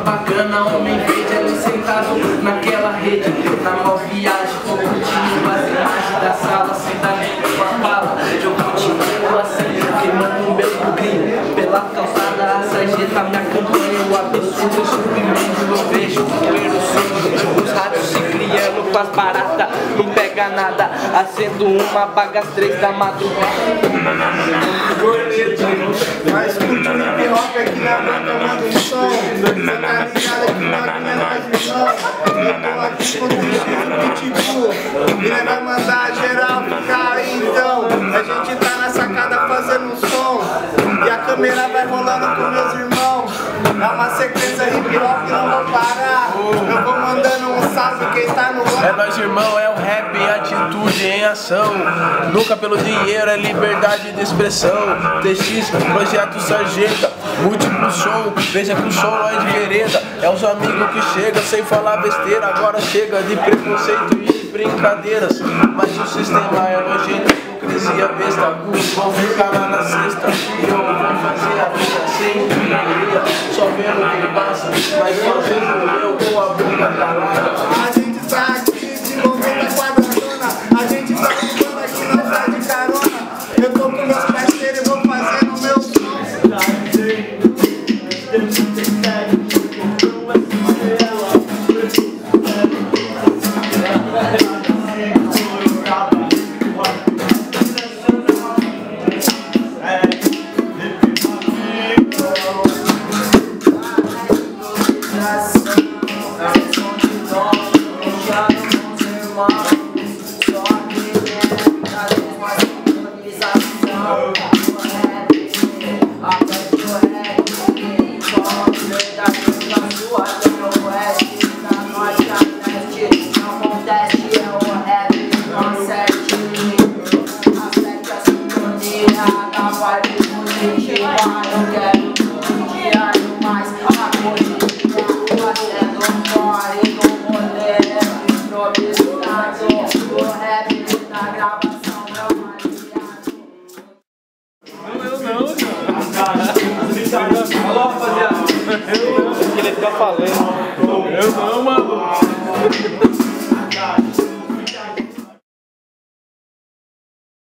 bacana, homem verde ali sentado naquela rede. Na mal viagem, curtindo as imagens da sala, sentadinho com a bala. Eu continuo assim, queimando belo gringo. Pela calçada, a sarjeta me acompanha. O absurdo, o sofrimento, eu vejo o sonho. Os ratos se criando com as baratas, não pega nada. Acendo uma, as três da madrugada. Nós vai mandar geral ficar então. A gente tá na sacada fazendo som. E a câmera vai rolando com meus irmãos. É uma sequência hip hop, não vou parar. Eu vou mandando um no É nós irmão, é o rap em atitude, em ação Nunca pelo dinheiro, é liberdade de expressão TX, projeto sarjeta, múltiplo som Veja que o som é de vereda É os amigos que chegam sem falar besteira Agora chega de preconceito e de brincadeiras Mas o sistema é nojento, hipocrisia besta Vão ficar lá na sexta E eu vou fazer a vida sem brincadeira Só vendo o que passa, mas fazendo eu com a boca calada A gente tá aqui desenvolvendo a quadradona. A gente tá levando aqui não tá de carona. Eu tô com meus parceiros e vou fazendo meu som. Eu quero todo dia mais harmonia, fazendo fora no rolê improvisado. O rap na gravação. Ele fica falando. Eu não, mano.